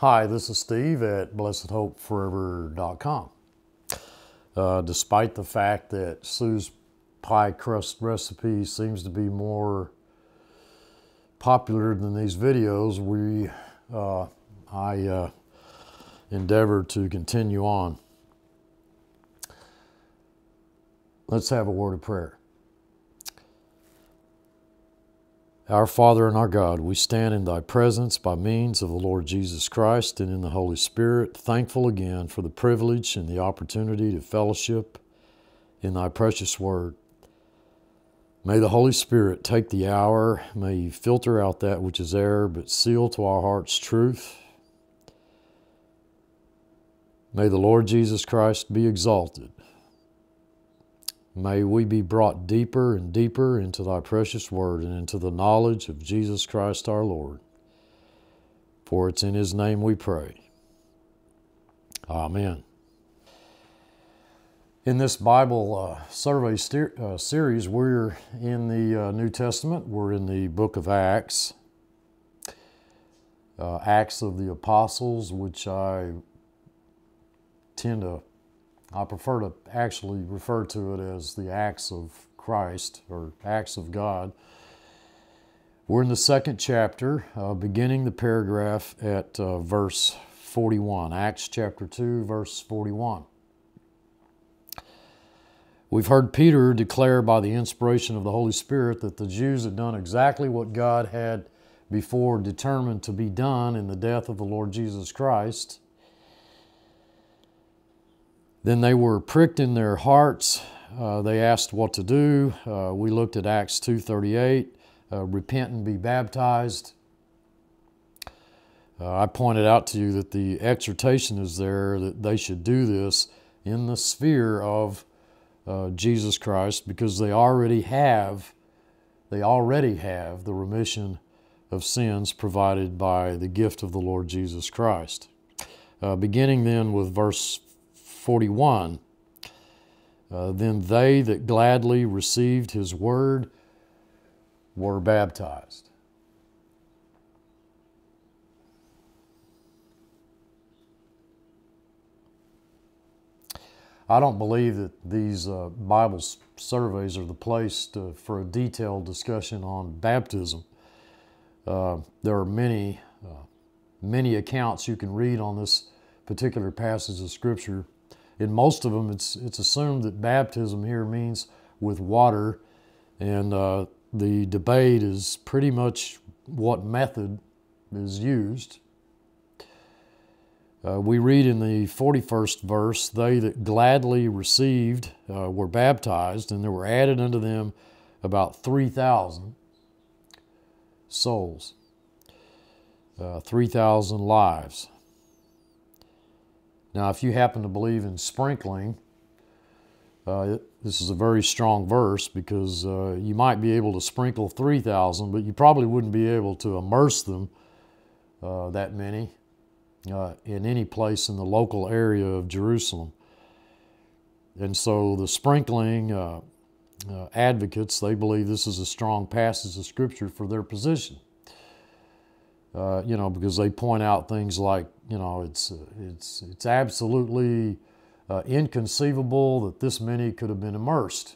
Hi, this is Steve at blessedhopeforever.com. Uh, despite the fact that Sue's pie crust recipe seems to be more popular than these videos, we uh, I uh, endeavor to continue on. Let's have a word of prayer. Our Father and our God, we stand in Thy presence by means of the Lord Jesus Christ and in the Holy Spirit, thankful again for the privilege and the opportunity to fellowship in Thy precious Word. May the Holy Spirit take the hour, may He filter out that which is error, but seal to our hearts truth. May the Lord Jesus Christ be exalted. May we be brought deeper and deeper into thy precious word and into the knowledge of Jesus Christ our Lord. For it's in his name we pray. Amen. In this Bible uh, survey uh, series, we're in the uh, New Testament. We're in the book of Acts, uh, Acts of the Apostles, which I tend to I prefer to actually refer to it as the acts of Christ or acts of God. We're in the second chapter, uh, beginning the paragraph at uh, verse 41. Acts chapter 2, verse 41. We've heard Peter declare by the inspiration of the Holy Spirit that the Jews had done exactly what God had before determined to be done in the death of the Lord Jesus Christ. Then they were pricked in their hearts. Uh, they asked what to do. Uh, we looked at Acts 2.38, uh, repent and be baptized. Uh, I pointed out to you that the exhortation is there that they should do this in the sphere of uh, Jesus Christ because they already have they already have the remission of sins provided by the gift of the Lord Jesus Christ. Uh, beginning then with verse 41. Uh, then they that gladly received his word were baptized. I don't believe that these uh, Bible surveys are the place to, for a detailed discussion on baptism. Uh, there are many, uh, many accounts you can read on this particular passage of Scripture in most of them, it's, it's assumed that baptism here means with water, and uh, the debate is pretty much what method is used. Uh, we read in the 41st verse, They that gladly received uh, were baptized, and there were added unto them about 3,000 souls, uh, 3,000 lives. Now, if you happen to believe in sprinkling, uh, this is a very strong verse because uh, you might be able to sprinkle 3,000, but you probably wouldn't be able to immerse them uh, that many uh, in any place in the local area of Jerusalem. And so the sprinkling uh, uh, advocates, they believe this is a strong passage of Scripture for their position. Uh, you know, because they point out things like, you know, it's, it's, it's absolutely uh, inconceivable that this many could have been immersed.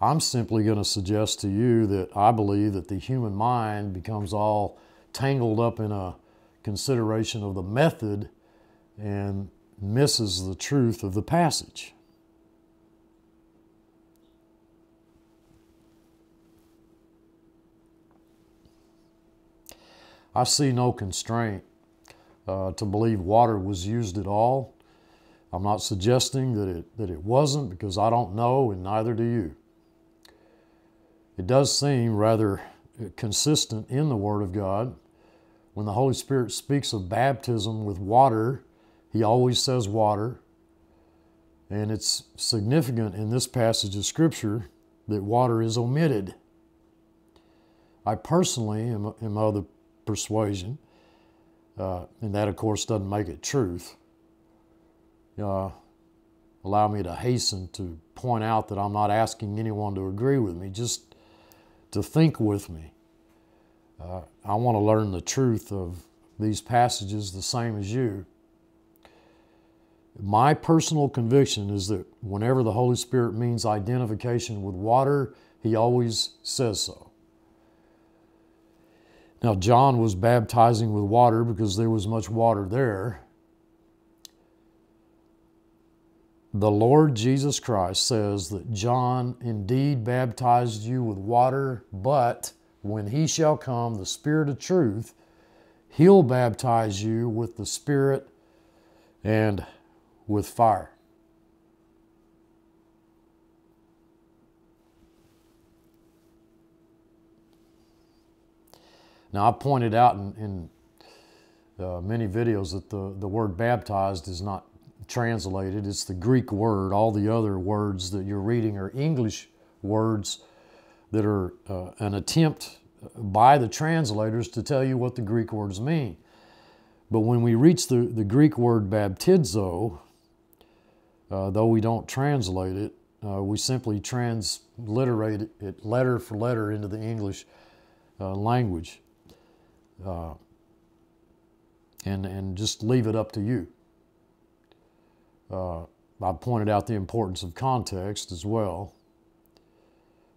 I'm simply going to suggest to you that I believe that the human mind becomes all tangled up in a consideration of the method and misses the truth of the passage. I see no constraint uh, to believe water was used at all. I'm not suggesting that it, that it wasn't because I don't know and neither do you. It does seem rather consistent in the Word of God. When the Holy Spirit speaks of baptism with water, He always says water. And it's significant in this passage of Scripture that water is omitted. I personally am, am of the persuasion. Uh, and that, of course, doesn't make it truth. Uh, allow me to hasten to point out that I'm not asking anyone to agree with me, just to think with me. Uh, I want to learn the truth of these passages the same as you. My personal conviction is that whenever the Holy Spirit means identification with water, He always says so. Now, John was baptizing with water because there was much water there. The Lord Jesus Christ says that John indeed baptized you with water, but when he shall come, the Spirit of truth, he'll baptize you with the Spirit and with fire. Now, I pointed out in, in uh, many videos that the, the word baptized is not translated, it's the Greek word. All the other words that you're reading are English words that are uh, an attempt by the translators to tell you what the Greek words mean. But when we reach the, the Greek word baptizo, uh, though we don't translate it, uh, we simply transliterate it letter for letter into the English uh, language uh, and, and just leave it up to you. Uh, I pointed out the importance of context as well.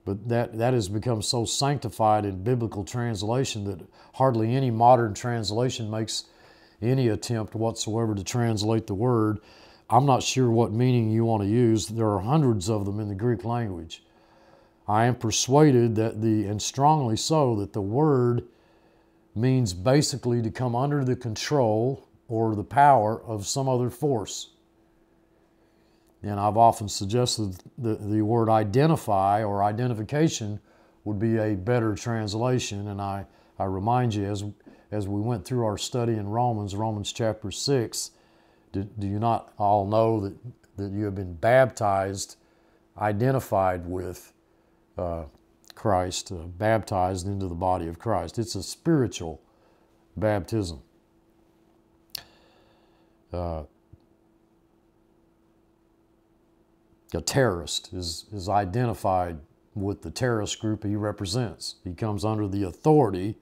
But that, that has become so sanctified in biblical translation that hardly any modern translation makes any attempt whatsoever to translate the word. I'm not sure what meaning you want to use. There are hundreds of them in the Greek language. I am persuaded that the, and strongly so, that the word means basically to come under the control or the power of some other force. And I've often suggested that the word identify or identification would be a better translation. And I, I remind you, as, as we went through our study in Romans, Romans chapter 6, do, do you not all know that, that you have been baptized, identified with uh, Christ, uh, baptized into the body of Christ? It's a spiritual baptism. Uh, a terrorist is, is identified with the terrorist group he represents. He comes under the authority,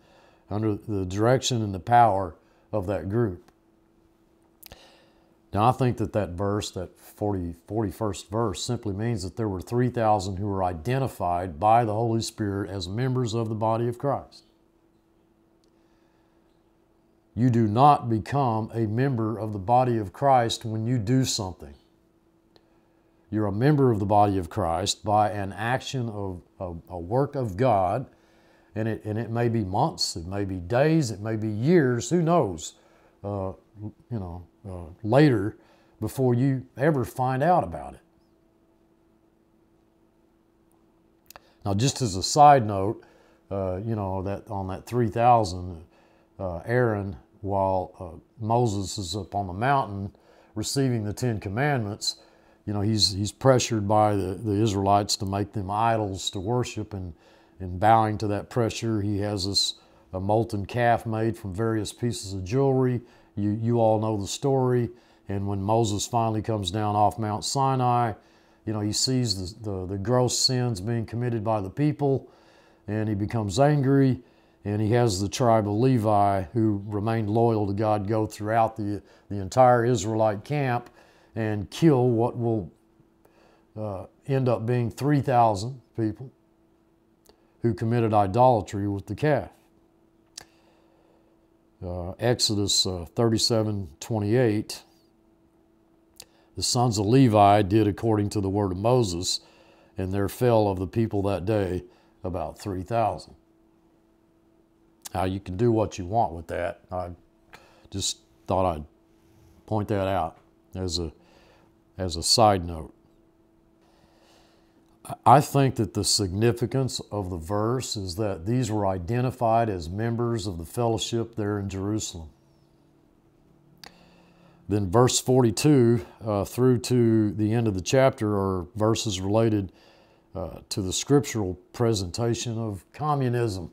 under the direction and the power of that group. Now, I think that that verse, that 40, 41st verse, simply means that there were 3,000 who were identified by the Holy Spirit as members of the body of Christ. You do not become a member of the body of Christ when you do something. You're a member of the body of Christ by an action of, of a work of God, and it, and it may be months, it may be days, it may be years, who knows, uh, you know, uh, later before you ever find out about it. Now, just as a side note, uh, you know, that on that 3,000, uh, Aaron, while uh, Moses is up on the mountain receiving the Ten Commandments, you know, he's, he's pressured by the, the Israelites to make them idols to worship, and, and bowing to that pressure, he has this a molten calf made from various pieces of jewelry. You, you all know the story. And when Moses finally comes down off Mount Sinai, you know, he sees the, the, the gross sins being committed by the people, and he becomes angry, and he has the tribe of Levi, who remained loyal to God, go throughout the, the entire Israelite camp and kill what will uh, end up being 3,000 people who committed idolatry with the calf. Uh, Exodus uh, 37 28, the sons of Levi did according to the word of Moses, and there fell of the people that day about 3,000. Now, you can do what you want with that. I just thought I'd point that out as a as a side note. I think that the significance of the verse is that these were identified as members of the fellowship there in Jerusalem. Then, verse 42 uh, through to the end of the chapter are verses related uh, to the scriptural presentation of communism.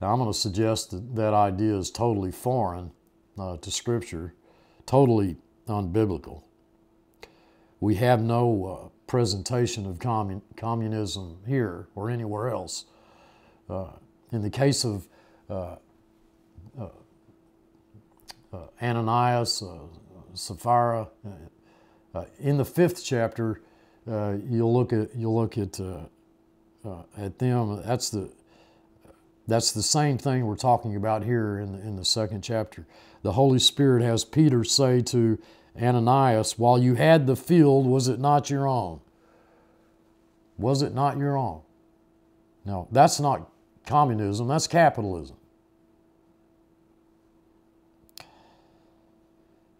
Now, I'm going to suggest that that idea is totally foreign uh, to Scripture totally unbiblical. We have no uh, presentation of commun- communism here or anywhere else uh, in the case of uh, uh, uh Ananias, Sapphira, in the fifth chapter, you'll look at you'll look at at them. That's the that's the same thing we're talking about here in the, in the second chapter. The Holy Spirit has Peter say to Ananias, While you had the field, was it not your own? Was it not your own? No, that's not communism, that's capitalism.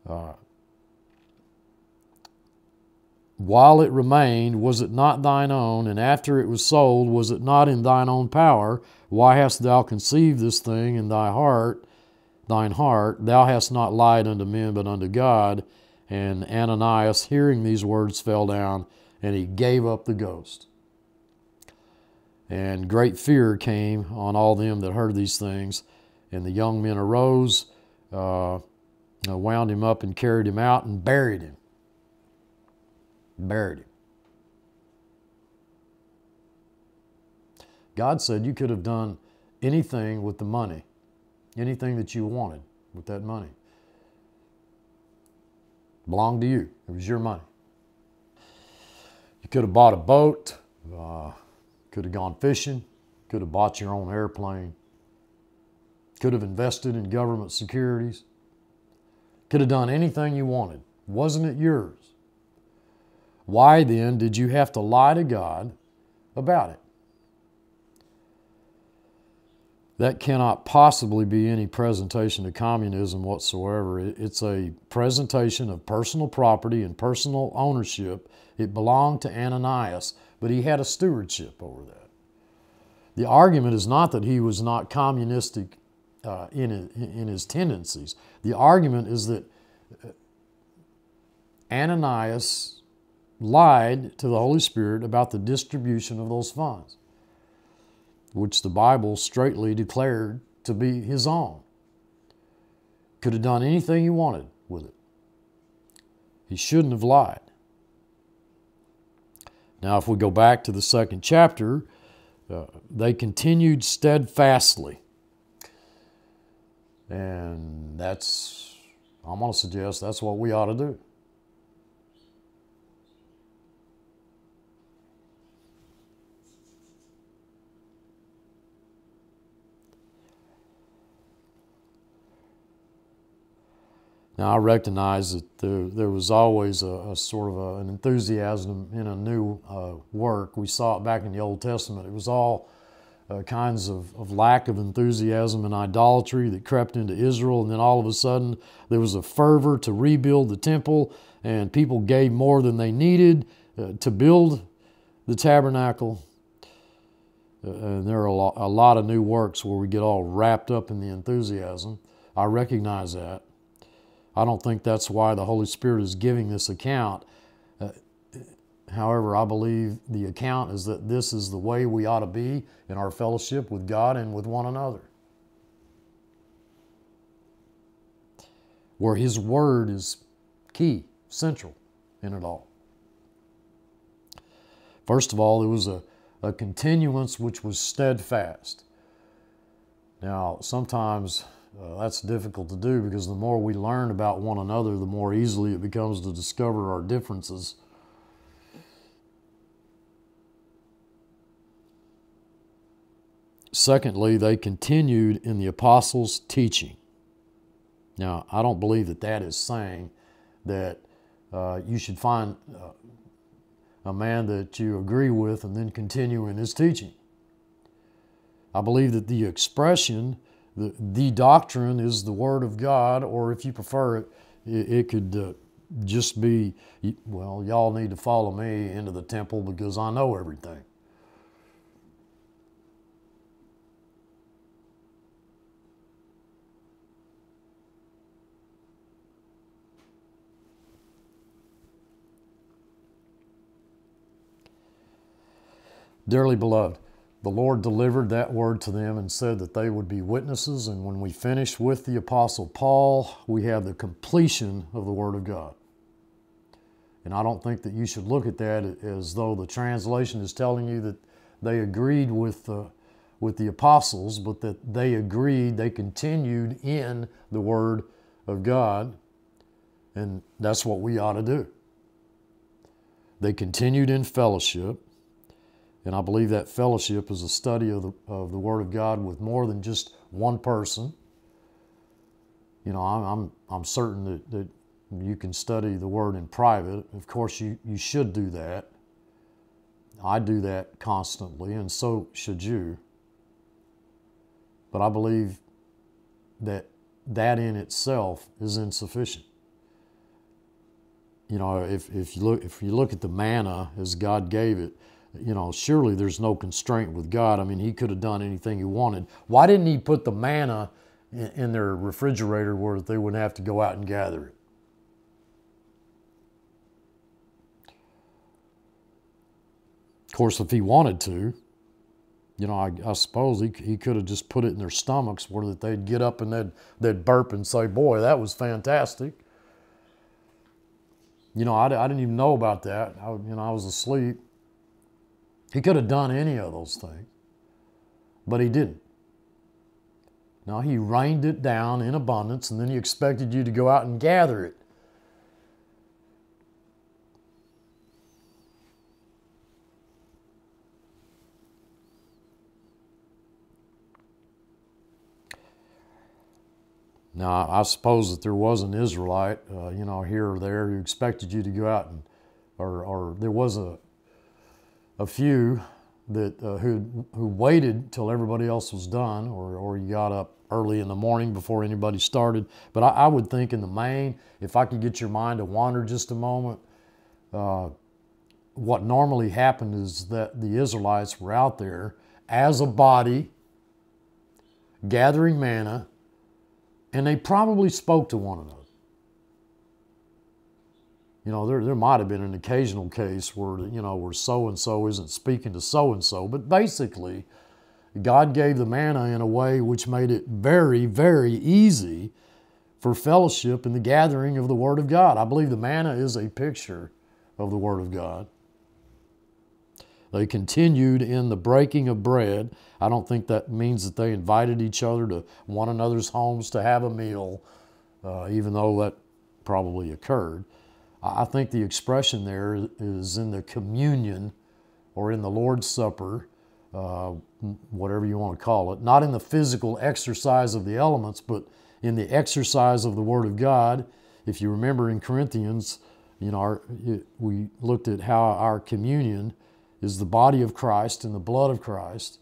Uh, while it remained, was it not thine own? And after it was sold, was it not in thine own power? Why hast thou conceived this thing in thy heart, thine heart? Thou hast not lied unto men, but unto God. And Ananias, hearing these words, fell down, and he gave up the ghost. And great fear came on all them that heard these things. And the young men arose, uh, wound him up, and carried him out, and buried him buried him. God said you could have done anything with the money, anything that you wanted with that money. Belonged to you. It was your money. You could have bought a boat, uh, could have gone fishing, could have bought your own airplane, could have invested in government securities, could have done anything you wanted. Wasn't it yours? Why then did you have to lie to God about it? That cannot possibly be any presentation of communism whatsoever. It's a presentation of personal property and personal ownership. It belonged to Ananias, but he had a stewardship over that. The argument is not that he was not communistic uh, in, in his tendencies. The argument is that uh, Ananias lied to the Holy Spirit about the distribution of those funds, which the Bible straightly declared to be his own. Could have done anything he wanted with it. He shouldn't have lied. Now, if we go back to the second chapter, uh, they continued steadfastly. And that's, I'm going to suggest that's what we ought to do. Now, I recognize that there, there was always a, a sort of a, an enthusiasm in a new uh, work. We saw it back in the Old Testament. It was all uh, kinds of, of lack of enthusiasm and idolatry that crept into Israel. And then all of a sudden, there was a fervor to rebuild the temple, and people gave more than they needed uh, to build the tabernacle. Uh, and there are a lot, a lot of new works where we get all wrapped up in the enthusiasm. I recognize that. I don't think that's why the Holy Spirit is giving this account. Uh, however, I believe the account is that this is the way we ought to be in our fellowship with God and with one another. Where His Word is key, central in it all. First of all, there was a, a continuance which was steadfast. Now, sometimes uh, that's difficult to do because the more we learn about one another, the more easily it becomes to discover our differences. Secondly, they continued in the apostles' teaching. Now, I don't believe that that is saying that uh, you should find uh, a man that you agree with and then continue in his teaching. I believe that the expression the, the doctrine is the Word of God, or if you prefer it, it, it could uh, just be, well, y'all need to follow me into the temple because I know everything. Dearly beloved, the Lord delivered that word to them and said that they would be witnesses. And when we finish with the Apostle Paul, we have the completion of the Word of God. And I don't think that you should look at that as though the translation is telling you that they agreed with, the, with the apostles, but that they agreed, they continued in the Word of God, and that's what we ought to do. They continued in fellowship, and I believe that fellowship is a study of the, of the Word of God with more than just one person. You know, I'm, I'm, I'm certain that, that you can study the Word in private. Of course, you, you should do that. I do that constantly, and so should you. But I believe that that in itself is insufficient. You know, if, if, you look, if you look at the manna as God gave it, you know, surely there's no constraint with God. I mean, He could have done anything He wanted. Why didn't He put the manna in, their refrigerator where they wouldn't have to go out and gather it? Of course, if he wanted to, you know, I, I suppose he, he could have just put it in their stomachs where that they'd get up and they'd, they'd burp and say, boy, that was fantastic. You know, I, I didn't even know about that. I, you know, I was asleep. He could have done any of those things, but he didn't. Now, he rained it down in abundance, and then he expected you to go out and gather it. Now, I suppose that there was an Israelite, uh, you know, here or there who expected you to go out and, or, or there was a, a few that uh, who who waited till everybody else was done, or or you got up early in the morning before anybody started. But I, I would think in the main, if I could get your mind to wander just a moment, uh, what normally happened is that the Israelites were out there as a body, gathering manna and they probably spoke to one another. You know, there, there might have been an occasional case where, you know, where so and so isn't speaking to so and so, but basically, God gave the manna in a way which made it very, very easy for fellowship and the gathering of the Word of God. I believe the manna is a picture of the Word of God. They continued in the breaking of bread. I don't think that means that they invited each other to one another's homes to have a meal, uh, even though that probably occurred. I think the expression there is in the communion or in the Lord's Supper, uh, whatever you want to call it, not in the physical exercise of the elements, but in the exercise of the Word of God. If you remember in Corinthians, you know, our, we looked at how our communion is the body of Christ and the blood of Christ.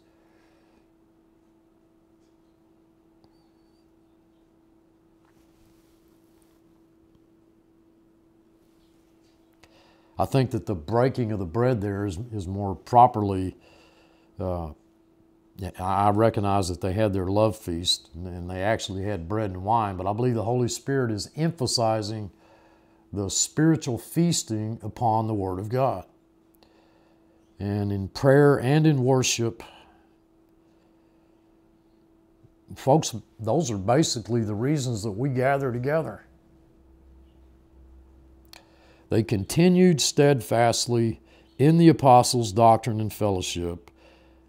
I think that the breaking of the bread there is, is more properly. Uh, I recognize that they had their love feast and they actually had bread and wine, but I believe the Holy Spirit is emphasizing the spiritual feasting upon the Word of God and in prayer and in worship. Folks, those are basically the reasons that we gather together. They continued steadfastly in the apostles' doctrine and fellowship,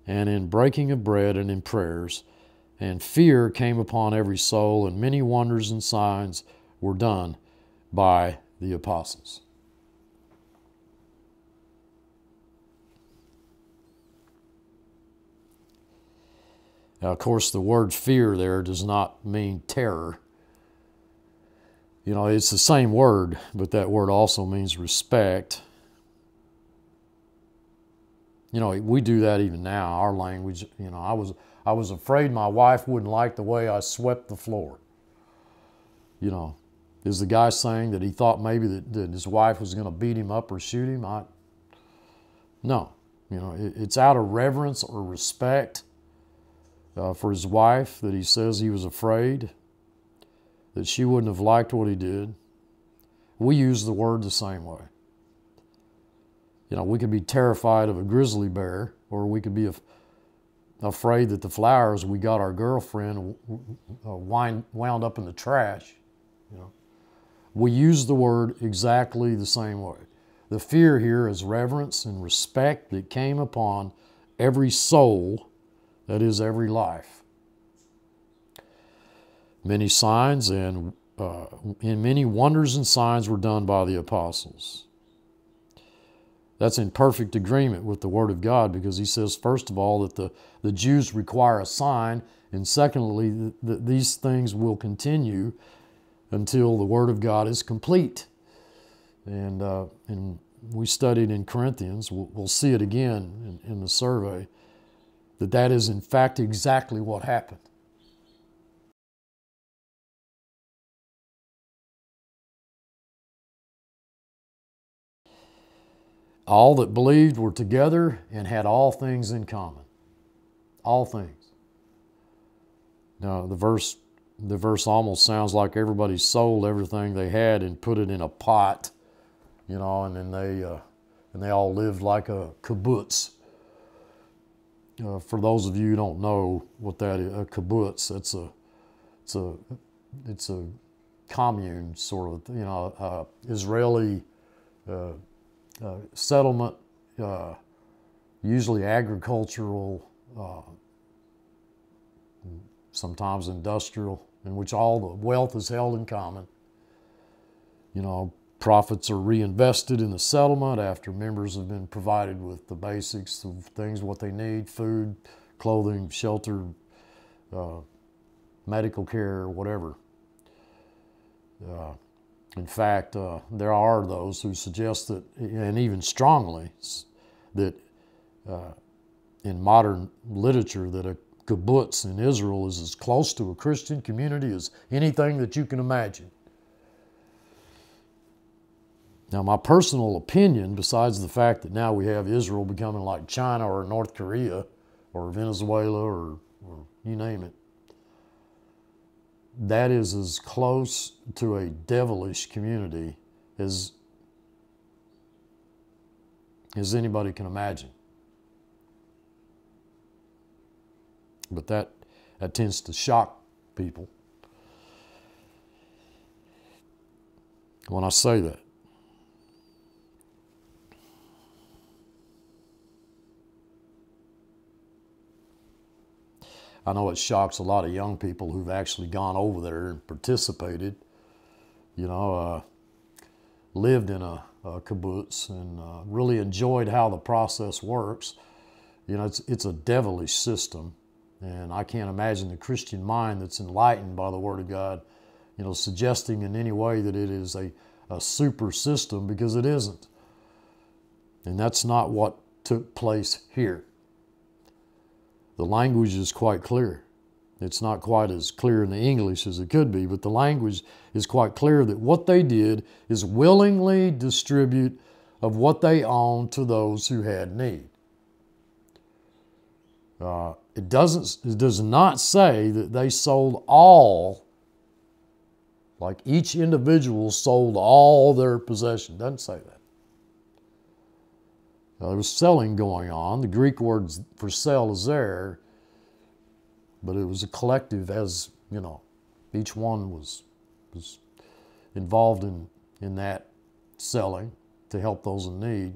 and in breaking of bread and in prayers. And fear came upon every soul, and many wonders and signs were done by the apostles. Now, of course, the word fear there does not mean terror. You know, it's the same word, but that word also means respect. You know, we do that even now, our language. You know, I was, I was afraid my wife wouldn't like the way I swept the floor. You know, is the guy saying that he thought maybe that, that his wife was going to beat him up or shoot him? I, no. You know, it, it's out of reverence or respect uh, for his wife that he says he was afraid that she wouldn't have liked what he did. We use the word the same way. You know, we could be terrified of a grizzly bear, or we could be af- afraid that the flowers we got our girlfriend uh, wound up in the trash. You know, we use the word exactly the same way. The fear here is reverence and respect that came upon every soul That is every life. Many signs and uh, and many wonders and signs were done by the apostles. That's in perfect agreement with the Word of God because he says, first of all, that the, the Jews require a sign, and secondly, that these things will continue until the Word of God is complete. And, uh, and we studied in Corinthians, we'll, we'll see it again in, in the survey, that that is in fact exactly what happened. All that believed were together and had all things in common. All things. Now, the verse, the verse almost sounds like everybody sold everything they had and put it in a pot, you know, and then they, uh, and they all lived like a kibbutz. Uh, for those of you who don't know what that is, a kibbutz, it's a, it's a, it's a commune sort of, you know, uh, Israeli uh, uh, settlement, uh, usually agricultural, uh, sometimes industrial, in which all the wealth is held in common. You know, profits are reinvested in the settlement after members have been provided with the basics of things what they need food, clothing, shelter, uh, medical care, whatever. In fact, uh, there are those who suggest that, and even strongly, that uh, in modern literature, that a kibbutz in Israel is as close to a Christian community as anything that you can imagine. Now, my personal opinion, besides the fact that now we have Israel becoming like China or North Korea or Venezuela or, or you name it, that is as close to a devilish community as, as anybody can imagine. But that, that tends to shock people when I say that. I know it shocks a lot of young people who've actually gone over there and participated, you know, uh, lived in a, a kibbutz and uh, really enjoyed how the process works. You know, it's, it's a devilish system, and I can't imagine the Christian mind that's enlightened by the Word of God, you know, suggesting in any way that it is a, a super system because it isn't. And that's not what took place here the language is quite clear. It's not quite as clear in the English as it could be, but the language is quite clear that what they did is willingly distribute of what they owned to those who had need. Uh, it doesn't. It does not say that they sold all. Like each individual sold all their possession. Doesn't say that. Now, there was selling going on. The Greek word for sell is there, but it was a collective as, you know, each one was, was involved in, in that selling to help those in need.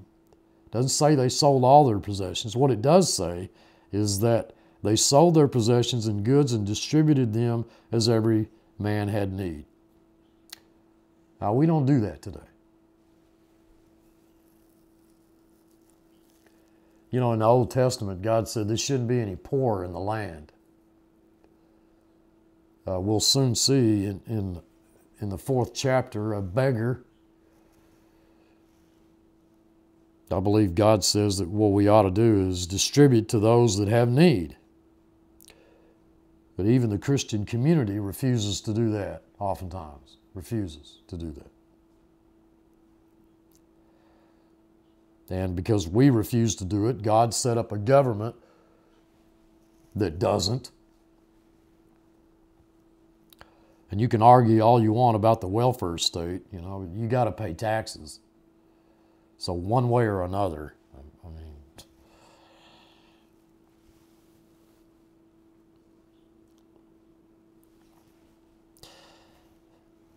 It doesn't say they sold all their possessions. What it does say is that they sold their possessions and goods and distributed them as every man had need. Now, we don't do that today. You know, in the Old Testament, God said there shouldn't be any poor in the land. Uh, we'll soon see in, in, in the fourth chapter a beggar. I believe God says that what we ought to do is distribute to those that have need. But even the Christian community refuses to do that, oftentimes, refuses to do that. And because we refuse to do it, God set up a government that doesn't. And you can argue all you want about the welfare state, you know, you got to pay taxes. So, one way or another, I mean,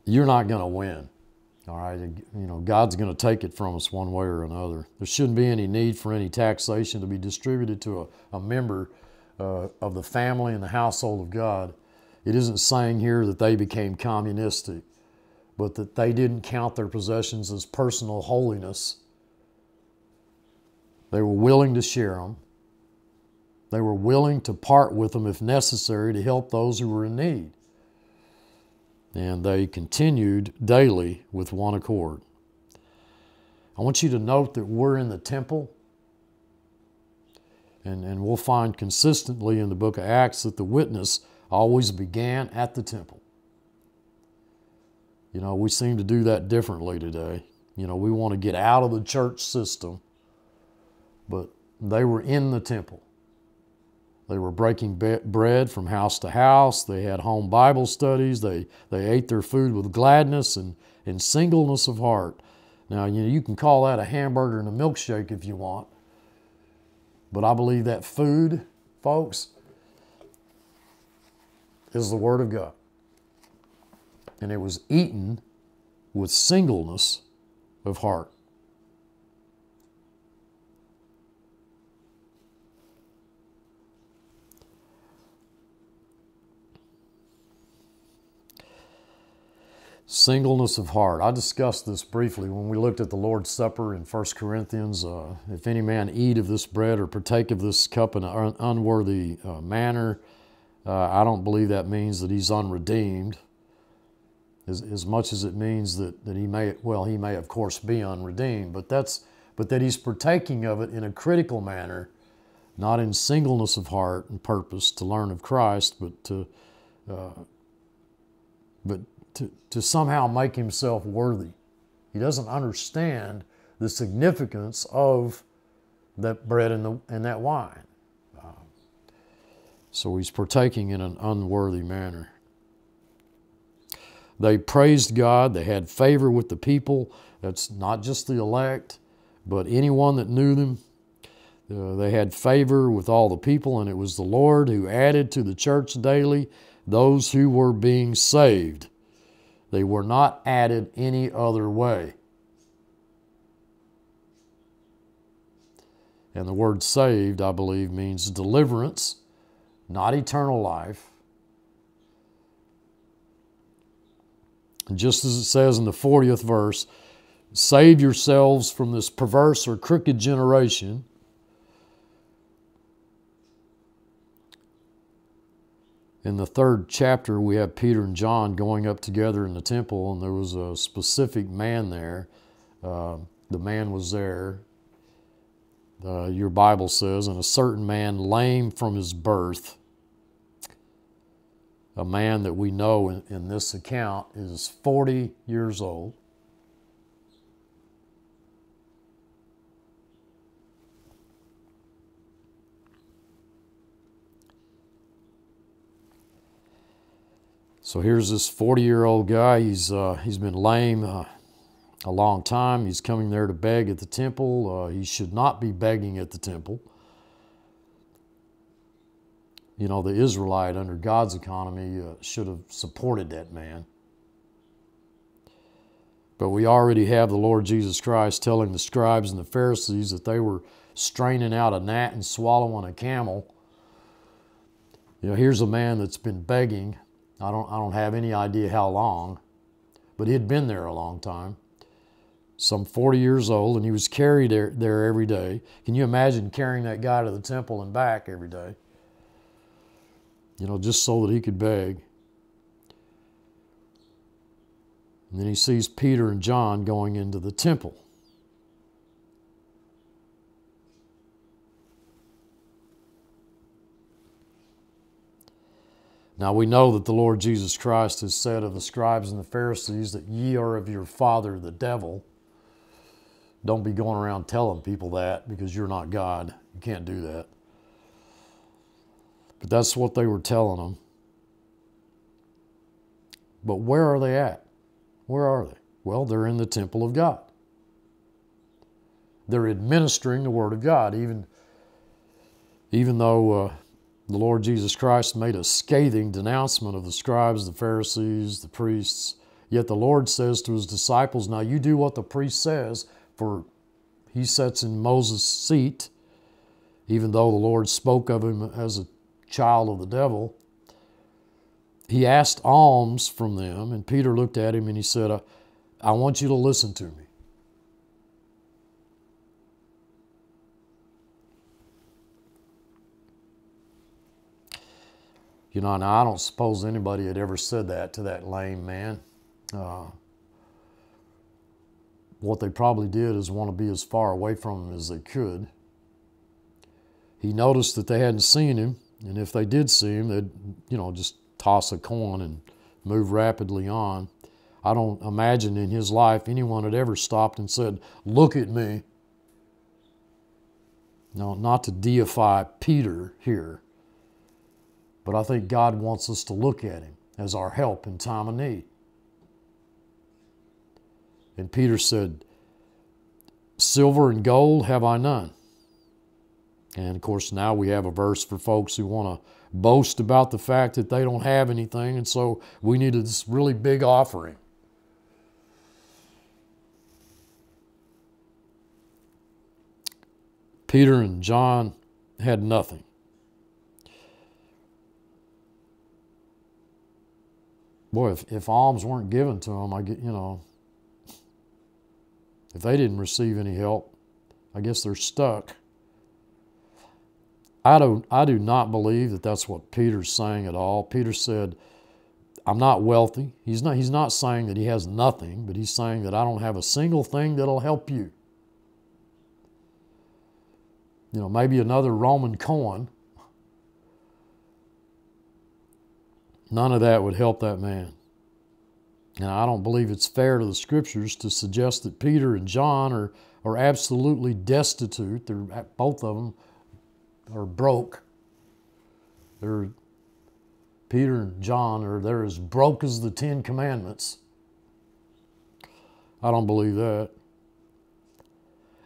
you're not going to win. All right, you know, God's going to take it from us one way or another. There shouldn't be any need for any taxation to be distributed to a, a member uh, of the family and the household of God, it isn't saying here that they became communistic, but that they didn't count their possessions as personal holiness. They were willing to share them. They were willing to part with them if necessary to help those who were in need. And they continued daily with one accord. I want you to note that we're in the temple. And, and we'll find consistently in the book of Acts that the witness always began at the temple. You know, we seem to do that differently today. You know, we want to get out of the church system, but they were in the temple. They were breaking bread from house to house. They had home Bible studies. They, they ate their food with gladness and, and singleness of heart. Now, you know, you can call that a hamburger and a milkshake if you want. But I believe that food, folks, is the Word of God. And it was eaten with singleness of heart. Singleness of heart. I discussed this briefly when we looked at the Lord's Supper in 1 Corinthians. Uh, if any man eat of this bread or partake of this cup in an unworthy uh, manner, uh, I don't believe that means that he's unredeemed. As, as much as it means that, that he may, well, he may of course be unredeemed, but that's, but that he's partaking of it in a critical manner, not in singleness of heart and purpose to learn of Christ, but to, uh, but to, to somehow make himself worthy. He doesn't understand the significance of that bread and, the, and that wine. Uh, so he's partaking in an unworthy manner. They praised God. They had favor with the people. That's not just the elect, but anyone that knew them. Uh, they had favor with all the people, and it was the Lord who added to the church daily those who were being saved. They were not added any other way. And the word saved, I believe, means deliverance, not eternal life. And just as it says in the 40th verse, save yourselves from this perverse or crooked generation. In the third chapter, we have Peter and John going up together in the temple, and there was a specific man there. Uh, the man was there, uh, your Bible says, and a certain man lame from his birth. A man that we know in, in this account is 40 years old. So here's this 40 year old guy. He's, uh, he's been lame uh, a long time. He's coming there to beg at the temple. Uh, he should not be begging at the temple. You know, the Israelite under God's economy uh, should have supported that man. But we already have the Lord Jesus Christ telling the scribes and the Pharisees that they were straining out a gnat and swallowing a camel. You know, here's a man that's been begging I don't, I don't have any idea how long, but he had been there a long time, some 40 years old, and he was carried there, there every day. Can you imagine carrying that guy to the temple and back every day? You know, just so that he could beg. And then he sees Peter and John going into the temple. Now we know that the Lord Jesus Christ has said of the scribes and the Pharisees that ye are of your father the devil. Don't be going around telling people that because you're not God. You can't do that. But that's what they were telling them. But where are they at? Where are they? Well, they're in the temple of God. They're administering the Word of God, even, even though uh, the Lord Jesus Christ made a scathing denouncement of the scribes, the Pharisees, the priests. Yet the Lord says to his disciples, Now you do what the priest says, for he sits in Moses' seat, even though the Lord spoke of him as a child of the devil. He asked alms from them, and Peter looked at him and he said, I, want you to listen to me. You know, now I don't suppose anybody had ever said that to that lame man. Uh, what they probably did is want to be as far away from him as they could. He noticed that they hadn't seen him, and if they did see him, they'd, you know, just toss a coin and move rapidly on. I don't imagine in his life anyone had ever stopped and said, Look at me. No, not to deify Peter here, but I think God wants us to look at him as our help in time of need. And Peter said, Silver and gold have I none. And of course, now we have a verse for folks who want to boast about the fact that they don't have anything, and so we need this really big offering. Peter and John had nothing. Boy, if, if alms weren't given to them, I get, you know, if they didn't receive any help, I guess they're stuck. I don't I do not believe that that's what Peter's saying at all. Peter said, I'm not wealthy. He's not he's not saying that he has nothing, but he's saying that I don't have a single thing that'll help you. You know, maybe another Roman coin. None of that would help that man. Now, I don't believe it's fair to the scriptures to suggest that Peter and John are, are absolutely destitute. They're both of them are broke. They're Peter and John are they're as broke as the Ten Commandments. I don't believe that.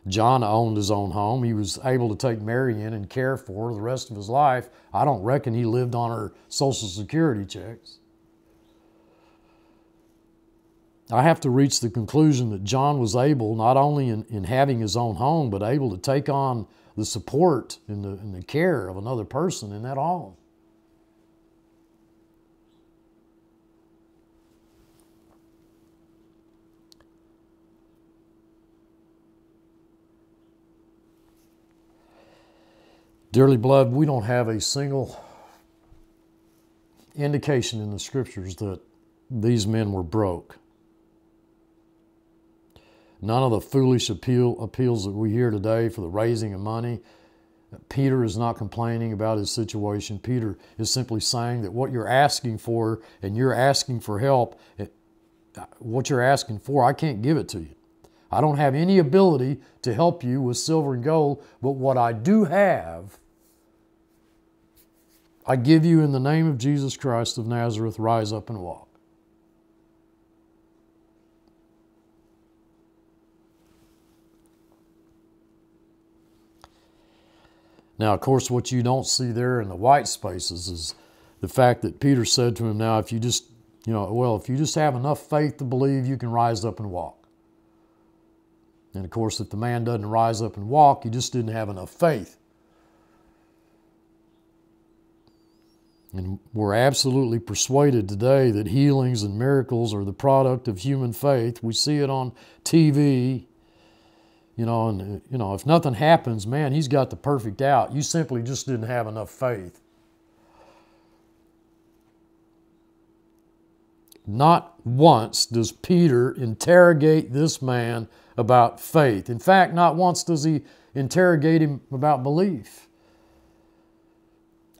John owned his own home. He was able to take Mary in and care for her the rest of his life. I don't reckon he lived on her Social Security checks. I have to reach the conclusion that John was able, not only in, in having his own home, but able to take on the support and the, and the care of another person in that home. Dearly beloved, we don't have a single indication in the scriptures that these men were broke. None of the foolish appeal, appeals that we hear today for the raising of money. Peter is not complaining about his situation. Peter is simply saying that what you're asking for and you're asking for help, what you're asking for, I can't give it to you. I don't have any ability to help you with silver and gold, but what I do have, I give you in the name of Jesus Christ of Nazareth, rise up and walk. Now, of course, what you don't see there in the white spaces is the fact that Peter said to him, Now, if you just, you know, well, if you just have enough faith to believe, you can rise up and walk. And of course, if the man doesn't rise up and walk, he just didn't have enough faith. And we're absolutely persuaded today that healings and miracles are the product of human faith. We see it on TV, you know, and you know, if nothing happens, man, he's got the perfect out. You simply just didn't have enough faith. Not once does Peter interrogate this man about faith. In fact, not once does he interrogate him about belief.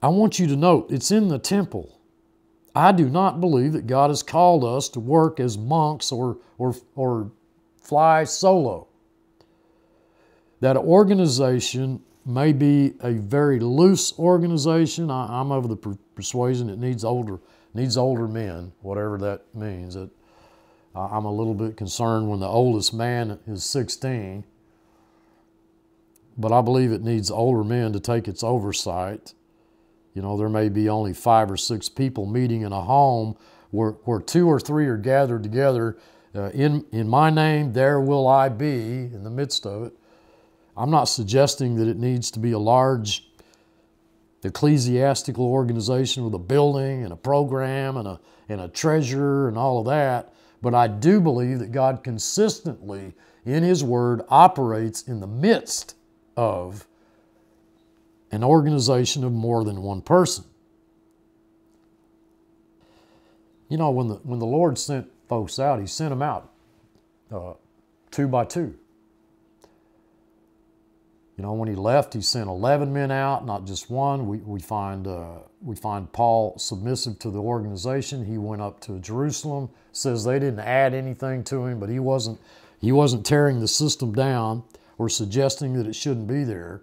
I want you to note it's in the temple. I do not believe that God has called us to work as monks or, or, or fly solo that organization may be a very loose organization. I, am of the persuasion it needs older needs older men, whatever that means. It, I'm a little bit concerned when the oldest man is 16, but I believe it needs older men to take its oversight. You know, there may be only five or six people meeting in a home where, where two or three are gathered together. Uh, in, in my name, there will I be in the midst of it. I'm not suggesting that it needs to be a large ecclesiastical organization with a building and a program and a, and a treasurer and all of that. But I do believe that God consistently, in His Word, operates in the midst of an organization of more than one person. You know, when the, when the Lord sent folks out, He sent them out uh, two by two. You know, when he left, he sent 11 men out, not just one. We, we, find, uh, we find Paul submissive to the organization. He went up to Jerusalem, says they didn't add anything to him, but he wasn't, he wasn't tearing the system down or suggesting that it shouldn't be there.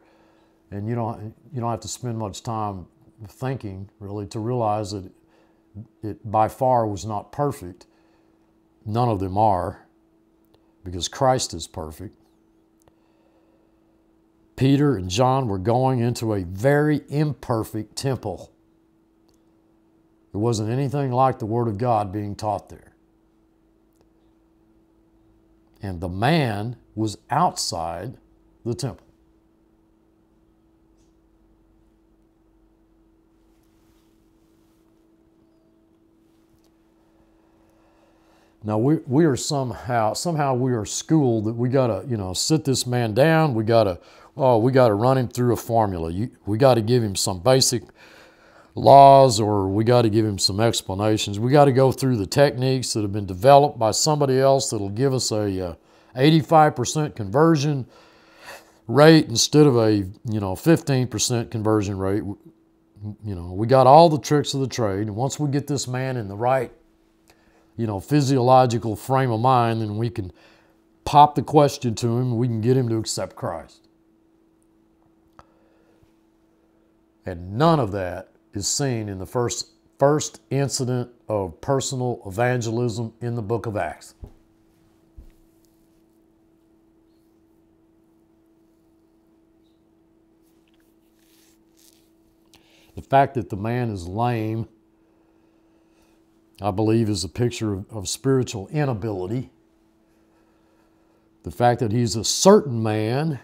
And you don't, you don't have to spend much time thinking, really, to realize that it by far was not perfect. None of them are, because Christ is perfect. Peter and John were going into a very imperfect temple. There wasn't anything like the Word of God being taught there. And the man was outside the temple. Now we, we are somehow somehow we are schooled that we gotta you know sit this man down. We gotta oh, we got to run him through a formula. You, we got to give him some basic laws or we got to give him some explanations. We got to go through the techniques that have been developed by somebody else that'll give us a 85% uh, conversion rate instead of a you know 15% conversion rate. You know, we got all the tricks of the trade. And once we get this man in the right, you know, physiological frame of mind, then we can pop the question to him. We can get him to accept Christ. And none of that is seen in the first, first incident of personal evangelism in the book of Acts. The fact that the man is lame, I believe, is a picture of, of spiritual inability. The fact that he's a certain man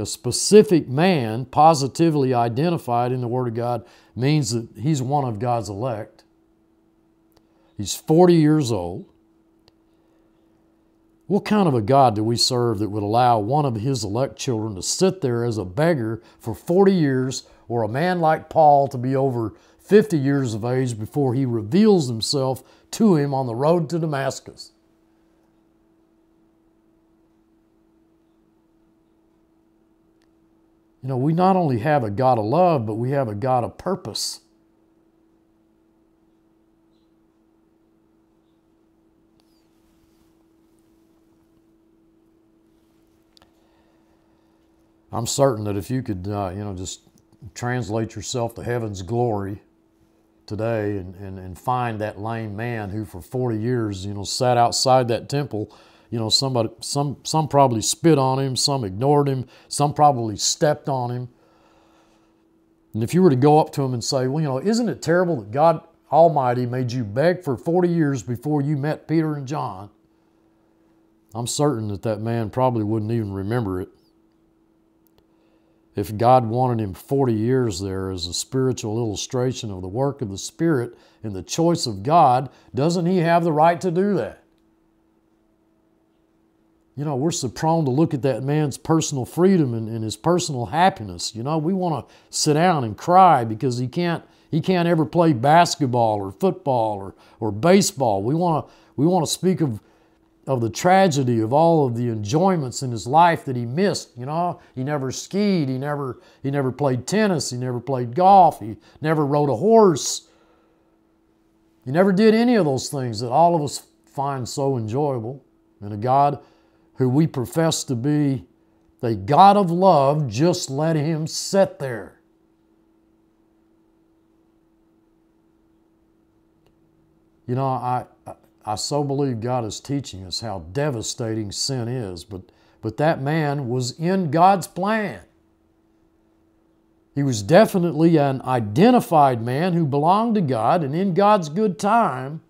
a specific man positively identified in the Word of God means that he's one of God's elect. He's 40 years old. What kind of a God do we serve that would allow one of his elect children to sit there as a beggar for 40 years, or a man like Paul to be over 50 years of age before he reveals himself to him on the road to Damascus? You know, we not only have a God of love, but we have a God of purpose. I'm certain that if you could, uh, you know, just translate yourself to heaven's glory today and, and, and find that lame man who for 40 years, you know, sat outside that temple you know, somebody, some, some probably spit on him, some ignored him, some probably stepped on him. And if you were to go up to him and say, well, you know, isn't it terrible that God Almighty made you beg for 40 years before you met Peter and John? I'm certain that that man probably wouldn't even remember it. If God wanted him 40 years there as a spiritual illustration of the work of the Spirit and the choice of God, doesn't he have the right to do that? you know, we're so prone to look at that man's personal freedom and, and his personal happiness. You know, we want to sit down and cry because he can't he can't ever play basketball or football or, or baseball. We want to we want to speak of of the tragedy of all of the enjoyments in his life that he missed. You know, he never skied, he never he never played tennis, he never played golf, he never rode a horse. He never did any of those things that all of us find so enjoyable. And a God who we profess to be the God of love, just let him sit there. You know, I, I so believe God is teaching us how devastating sin is, but, but that man was in God's plan. He was definitely an identified man who belonged to God and in God's good time,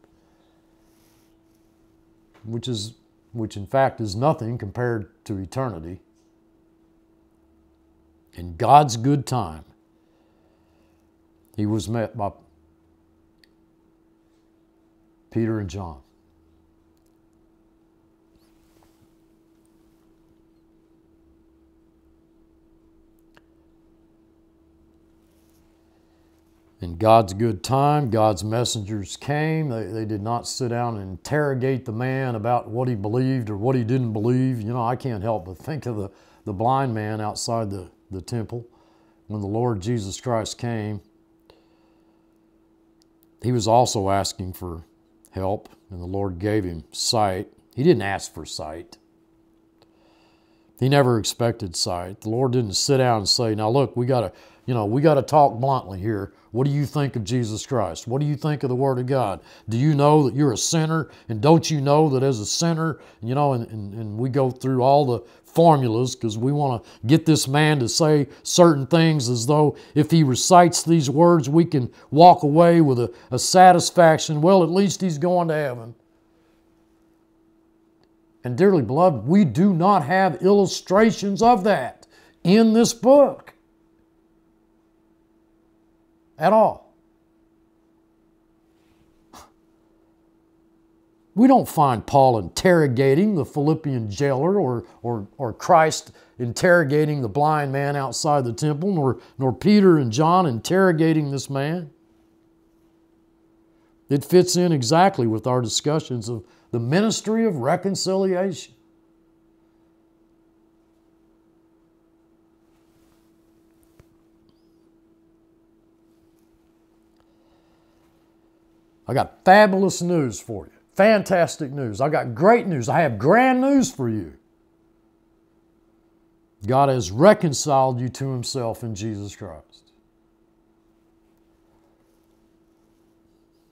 which is which in fact is nothing compared to eternity, in God's good time, he was met by Peter and John. In God's good time, God's messengers came. They, they did not sit down and interrogate the man about what he believed or what he didn't believe. You know, I can't help but think of the, the blind man outside the, the temple when the Lord Jesus Christ came. He was also asking for help, and the Lord gave him sight. He didn't ask for sight. He never expected sight. The Lord didn't sit down and say, "Now look, we got to, you know, we got to talk bluntly here. What do you think of Jesus Christ? What do you think of the Word of God? Do you know that you're a sinner? And don't you know that as a sinner, you know, and, and, and we go through all the formulas because we want to get this man to say certain things as though if he recites these words, we can walk away with a, a satisfaction. Well, at least he's going to heaven. And dearly beloved, we do not have illustrations of that in this book at all. We don't find Paul interrogating the Philippian jailer or, or, or Christ interrogating the blind man outside the temple, nor, nor Peter and John interrogating this man. It fits in exactly with our discussions of the ministry of reconciliation. I got fabulous news for you. Fantastic news. I got great news. I have grand news for you. God has reconciled you to Himself in Jesus Christ.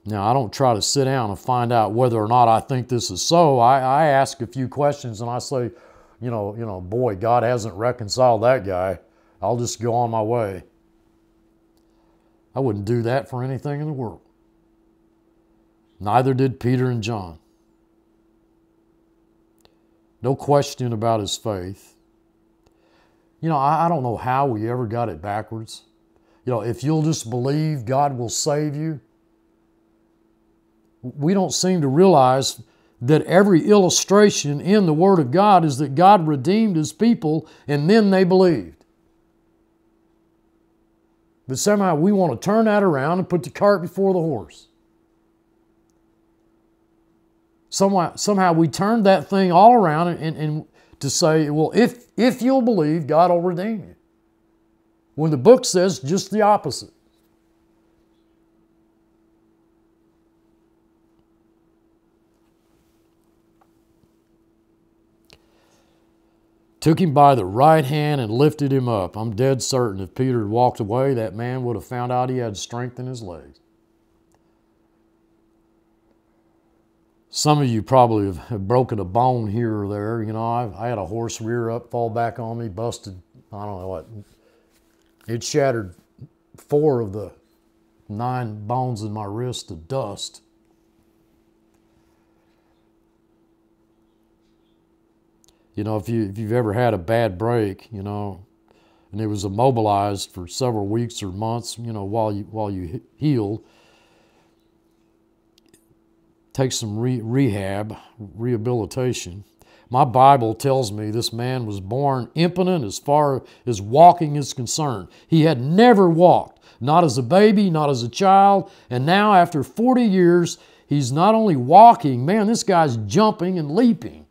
Now, I don't try to sit down and find out whether or not I think this is so. I, I ask a few questions and I say, you know, you know, boy, God hasn't reconciled that guy. I'll just go on my way. I wouldn't do that for anything in the world. Neither did Peter and John. No question about his faith. You know, I, I, don't know how we ever got it backwards. You know, if you'll just believe, God will save you. We don't seem to realize that every illustration in the Word of God is that God redeemed His people and then they believed. But somehow we want to turn that around and put the cart before the horse. Somehow, somehow we turned that thing all around and, and, and to say, well, if, if you'll believe, God will redeem you. When the book says just the opposite. Took him by the right hand and lifted him up. I'm dead certain if Peter had walked away, that man would have found out he had strength in his legs. Some of you probably have, broken a bone here or there. You know, I, I had a horse rear up, fall back on me, busted, I don't know what. It shattered four of the nine bones in my wrist to dust. You know, if you if you've ever had a bad break, you know, and it was immobilized for several weeks or months, you know, while you while you healed, take some re- rehab, rehabilitation. My Bible tells me this man was born impotent as far as walking is concerned. He had never walked, not as a baby, not as a child, and now after 40 years, he's not only walking, man, this guy's jumping and leaping.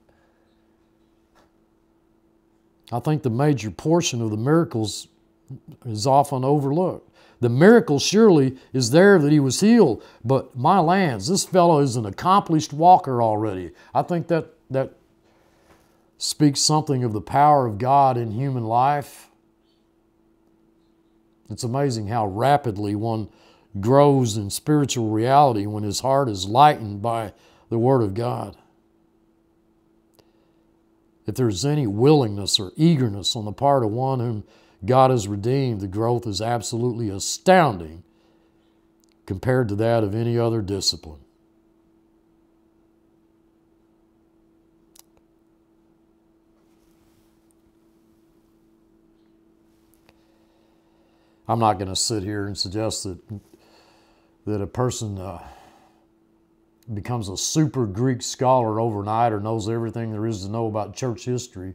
I think the major portion of the miracles is often overlooked. The miracle surely is there that he was healed, but my lands, this fellow is an accomplished walker already. I think that that speaks something of the power of God in human life. It's amazing how rapidly one grows in spiritual reality when his heart is lightened by the Word of God. If there's any willingness or eagerness on the part of one whom God has redeemed, the growth is absolutely astounding compared to that of any other discipline. I'm not going to sit here and suggest that that a person uh, becomes a super Greek scholar overnight or knows everything there is to know about church history.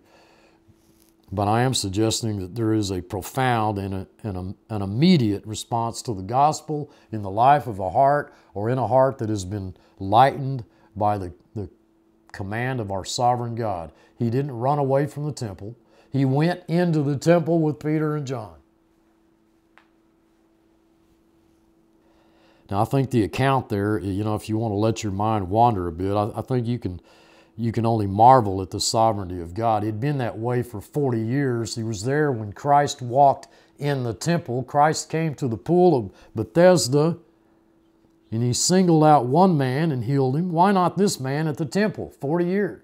But I am suggesting that there is a profound and, a, and a, an immediate response to the gospel in the life of a heart or in a heart that has been lightened by the, the command of our sovereign God. He didn't run away from the temple, he went into the temple with Peter and John. Now, I think the account there, you know, if you want to let your mind wander a bit, I, I think you can you can only marvel at the sovereignty of God. He'd been that way for 40 years. He was there when Christ walked in the temple. Christ came to the pool of Bethesda and he singled out one man and healed him. Why not this man at the temple? 40 years.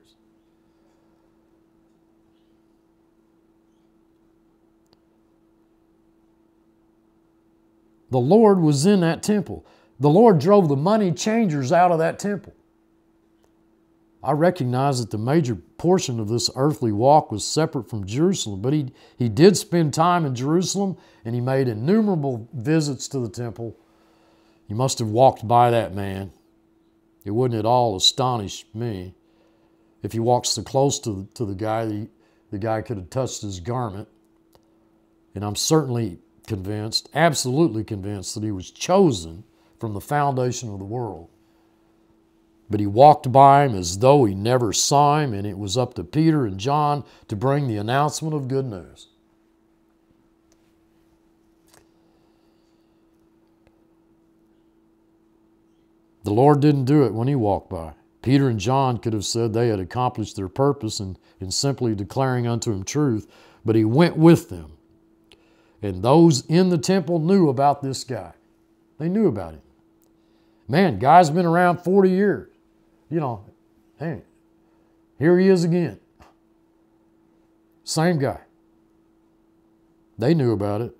The Lord was in that temple. The Lord drove the money changers out of that temple. I recognize that the major portion of this earthly walk was separate from Jerusalem, but he, he did spend time in Jerusalem and he made innumerable visits to the temple. You must have walked by that man. It wouldn't at all astonish me if he walked so close to, to the guy that he, the guy could have touched his garment. And I'm certainly convinced, absolutely convinced, that he was chosen from the foundation of the world. But he walked by him as though he never saw him, and it was up to Peter and John to bring the announcement of good news. The Lord didn't do it when he walked by. Peter and John could have said they had accomplished their purpose in, in simply declaring unto him truth, but he went with them and those in the temple knew about this guy. They knew about him. Man, guy's been around 40 years. You know, hey, here he is again. Same guy. They knew about it,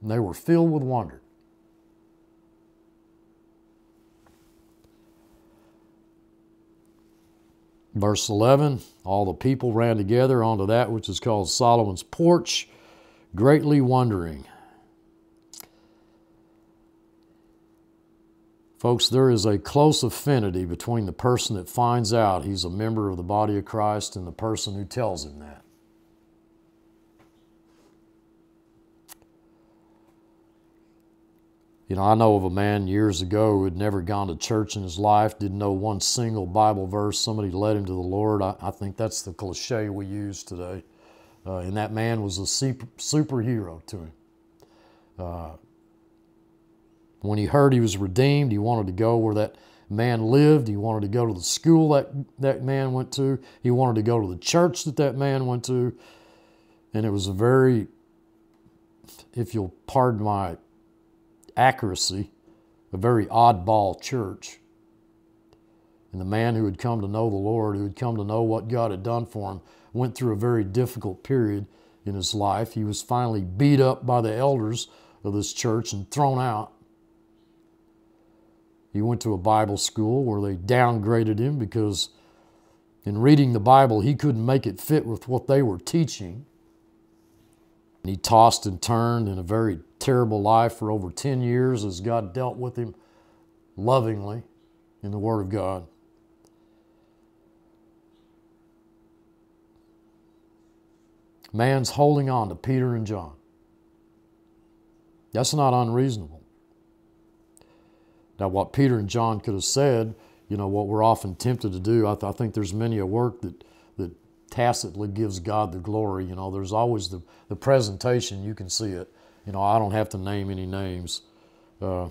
and they were filled with wonder. Verse 11 All the people ran together onto that which is called Solomon's porch greatly wondering. Folks, there is a close affinity between the person that finds out he's a member of the body of Christ and the person who tells him that. You know, I know of a man years ago who had never gone to church in his life, didn't know one single Bible verse. Somebody led him to the Lord. I, I think that's the cliche we use today. Uh, and that man was a super, superhero to him. Uh, when he heard he was redeemed, he wanted to go where that man lived. He wanted to go to the school that that man went to. He wanted to go to the church that that man went to. And it was a very, if you'll pardon my accuracy, a very oddball church. And the man who had come to know the Lord, who had come to know what God had done for him, went through a very difficult period in his life. He was finally beat up by the elders of this church and thrown out. He went to a Bible school where they downgraded him because in reading the Bible, he couldn't make it fit with what they were teaching. And he tossed and turned in a very terrible life for over 10 years as God dealt with him lovingly in the Word of God. Man's holding on to Peter and John. That's not unreasonable. Now, what Peter and John could have said, you know, what we're often tempted to do, I, th- I think there's many a work that, that tacitly gives God the glory. You know, there's always the, the presentation, you can see it. You know, I don't have to name any names. Uh,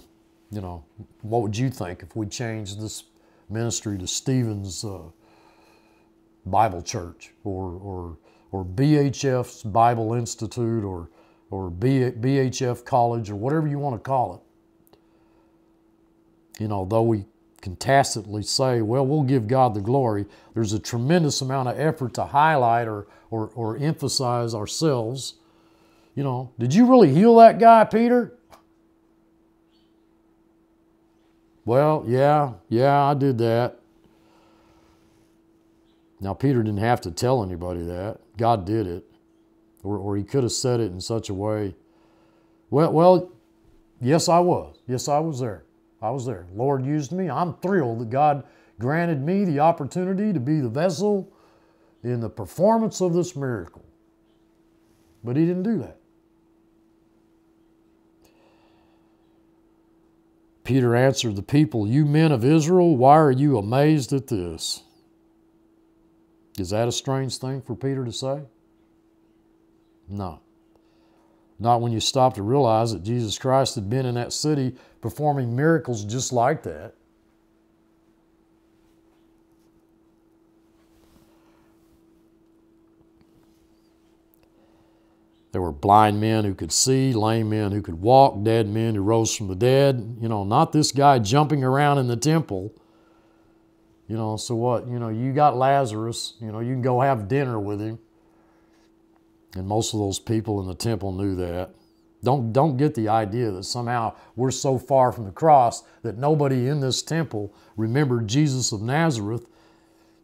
you know, what would you think if we changed this ministry to Steven's uh, Bible Church or, or or BHF's Bible Institute or, or BHF College or whatever you want to call it. You know, though we can tacitly say, well, we'll give God the glory, there's a tremendous amount of effort to highlight or, or, or emphasize ourselves. You know, did you really heal that guy, Peter? Well, yeah, yeah, I did that. Now, Peter didn't have to tell anybody that. God did it. Or, or he could have said it in such a way Well, well, yes, I was. Yes, I was there. I was there. Lord used me. I'm thrilled that God granted me the opportunity to be the vessel in the performance of this miracle. But He didn't do that. Peter answered the people, You men of Israel, why are you amazed at this? Is that a strange thing for Peter to say? No. Not when you stop to realize that Jesus Christ had been in that city performing miracles just like that. There were blind men who could see, lame men who could walk, dead men who rose from the dead. You know, not this guy jumping around in the temple. You know, so what? You know, you got Lazarus, you know, you can go have dinner with him. And most of those people in the temple knew that. Don't, don't get the idea that somehow we're so far from the cross that nobody in this temple remembered Jesus of Nazareth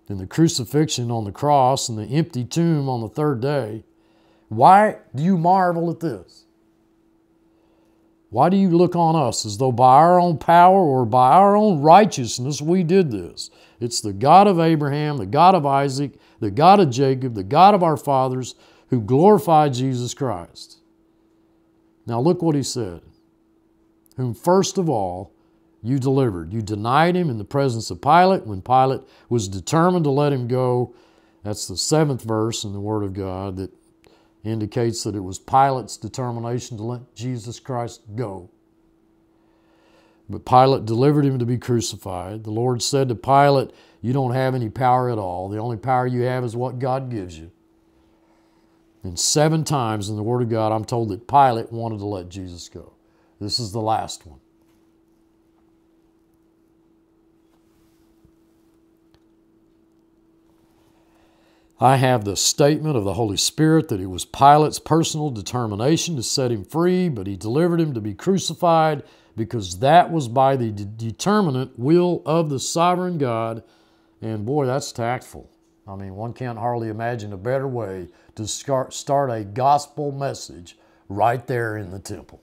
and the crucifixion on the cross and the empty tomb on the third day. Why do you marvel at this? Why do you look on us as though by our own power or by our own righteousness we did this? It's the God of Abraham, the God of Isaac, the God of Jacob, the God of our fathers who glorified Jesus Christ. Now look what he said. Whom first of all you delivered. You denied him in the presence of Pilate when Pilate was determined to let him go. That's the seventh verse in the Word of God that indicates that it was Pilate's determination to let Jesus Christ go. But Pilate delivered him to be crucified. The Lord said to Pilate, You don't have any power at all. The only power you have is what God gives you. And seven times in the Word of God, I'm told that Pilate wanted to let Jesus go. This is the last one. I have the statement of the Holy Spirit that it was Pilate's personal determination to set him free, but he delivered him to be crucified because that was by the determinate will of the sovereign God. And boy, that's tactful. I mean, one can't hardly imagine a better way to start a gospel message right there in the temple.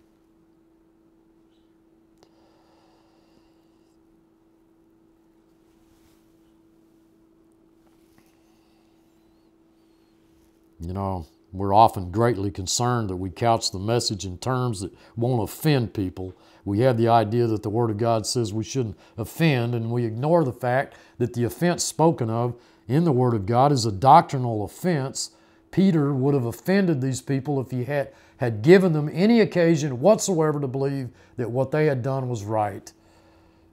You know, we're often greatly concerned that we couch the message in terms that won't offend people. We have the idea that the Word of God says we shouldn't offend, and we ignore the fact that the offense spoken of in the Word of God is a doctrinal offense. Peter would have offended these people if he had, had given them any occasion whatsoever to believe that what they had done was right.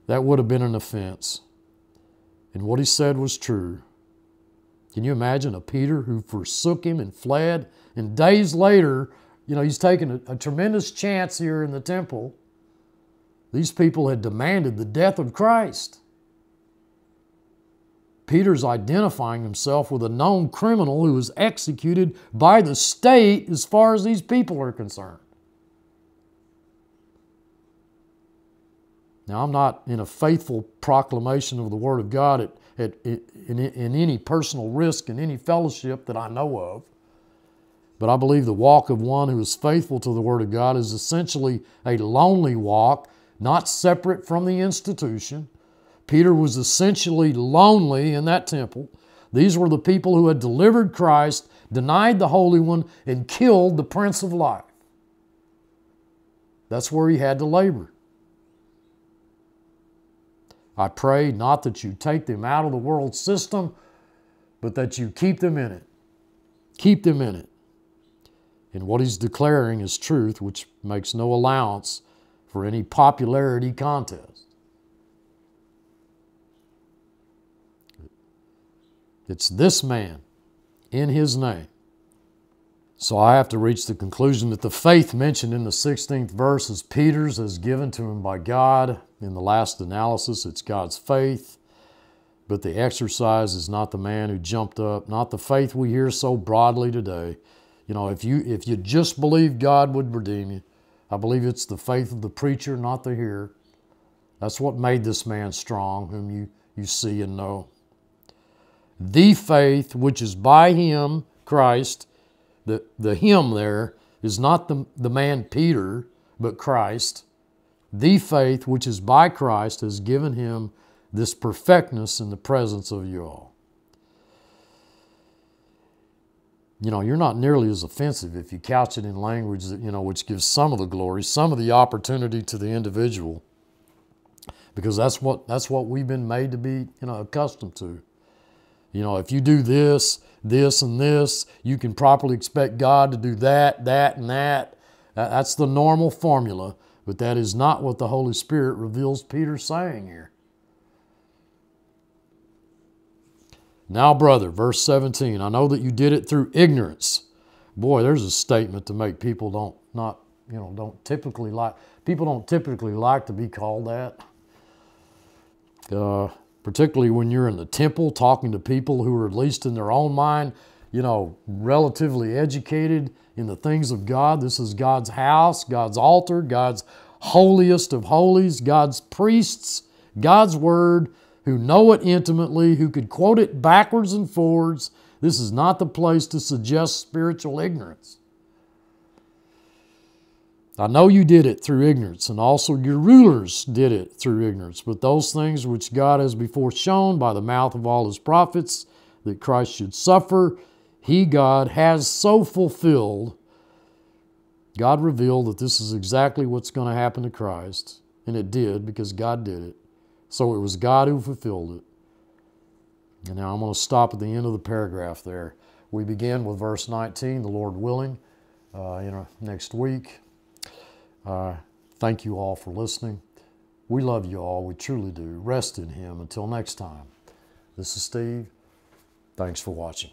That would have been an offense. And what he said was true. Can you imagine a Peter who forsook him and fled? And days later, you know, he's taken a, a, tremendous chance here in the temple. These people had demanded the death of Christ. Peter's identifying himself with a known criminal who was executed by the state as far as these people are concerned. Now, I'm not in a faithful proclamation of the Word of God at at, in, in any personal risk in any fellowship that I know of. But I believe the walk of one who is faithful to the Word of God is essentially a lonely walk, not separate from the institution. Peter was essentially lonely in that temple. These were the people who had delivered Christ, denied the Holy One, and killed the Prince of Life. That's where he had to labor. I pray not that you take them out of the world system, but that you keep them in it. Keep them in it. And what he's declaring is truth, which makes no allowance for any popularity contest. It's this man in his name so I have to reach the conclusion that the faith mentioned in the 16th verse is Peter's as given to him by God. In the last analysis, it's God's faith. But the exercise is not the man who jumped up, not the faith we hear so broadly today. You know, if you if you just believe God would redeem you, I believe it's the faith of the preacher, not the hearer. That's what made this man strong, whom you, you see and know. The faith which is by him, Christ, the, the him there is not the, the man Peter, but Christ. The faith which is by Christ has given him this perfectness in the presence of you all. You know, you're not nearly as offensive if you couch it in language that, you know, which gives some of the glory, some of the opportunity to the individual. Because that's what that's what we've been made to be, you know, accustomed to. You know, if you do this, this, and this, you can properly expect God to do that, that, and that. That's the normal formula, but that is not what the Holy Spirit reveals Peter saying here. Now, brother, verse 17, I know that you did it through ignorance. Boy, there's a statement to make people don't not, you know, don't typically like people don't typically like to be called that. Uh, particularly when you're in the temple talking to people who are at least in their own mind, you know, relatively educated in the things of God. This is God's house, God's altar, God's holiest of holies, God's priests, God's word who know it intimately, who could quote it backwards and forwards. This is not the place to suggest spiritual ignorance. I know you did it through ignorance, and also your rulers did it through ignorance. But those things which God has before shown by the mouth of all his prophets that Christ should suffer, he, God, has so fulfilled. God revealed that this is exactly what's going to happen to Christ, and it did because God did it. So it was God who fulfilled it. And now I'm going to stop at the end of the paragraph there. We begin with verse 19, the Lord willing, uh, you know, next week. Uh, thank you all for listening. We love you all. We truly do. Rest in Him. Until next time, this is Steve. Thanks for watching.